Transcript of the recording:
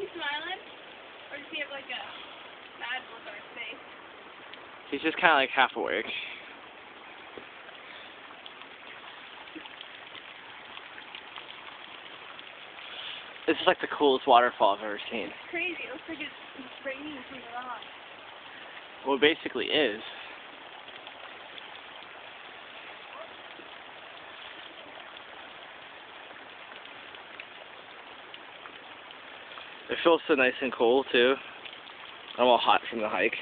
we have like a bad look on his face. He's just kind of like half awake. This is like the coolest waterfall I've ever seen. It's crazy. It looks like it's, it's raining from the rock. Well, it basically is. It feels so nice and cool too. I'm all hot from the hike.